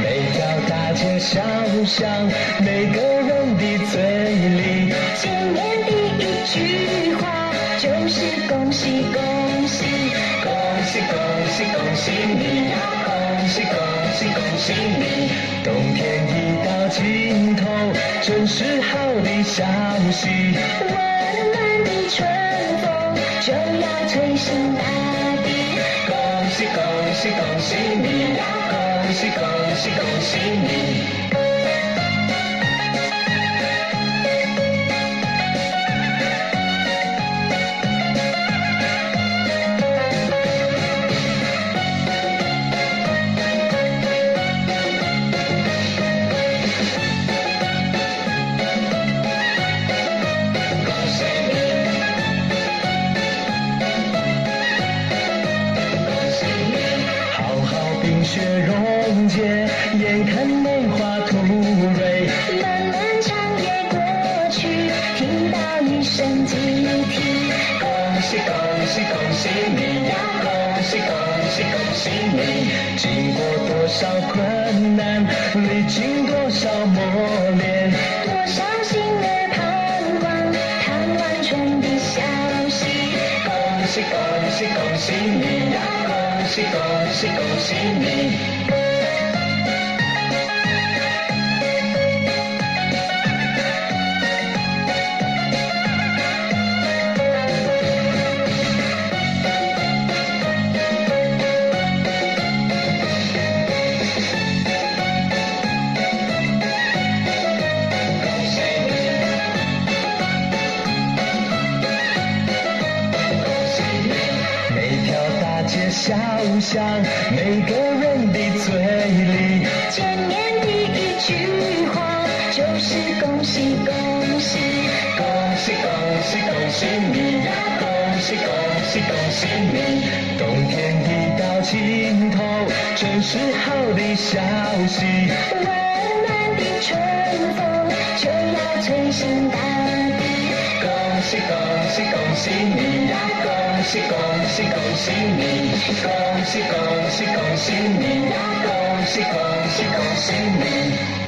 每条大街小巷，每个人的嘴里，见面第一句话就是恭喜恭喜，恭喜恭喜恭喜你呀！恭喜恭喜恭喜你！冬天已到尽头，真是好的消息。温暖的春风就要吹醒大地。恭喜恭喜恭喜你呀！恭喜恭喜恭喜你！眼看梅花吐蕊。漫漫长夜过去，听到一声鸡啼。恭喜恭喜恭喜你呀！恭喜恭喜恭喜你！经过多少困难，历经多少磨练，多少心儿盼望，盼望春的消息。恭喜恭喜恭喜你呀！恭喜恭喜恭喜你！大街小巷，每个人的嘴里，见面第一句话就是恭喜恭喜，恭喜恭喜恭喜你。呀！恭喜恭喜恭喜你！冬天已到尽头，真是好的消息。温暖的春风就要吹醒大地。恭喜恭喜恭喜你。呀！恭喜恭喜恭喜你！恭喜恭喜恭喜你呀！恭喜恭喜恭喜你！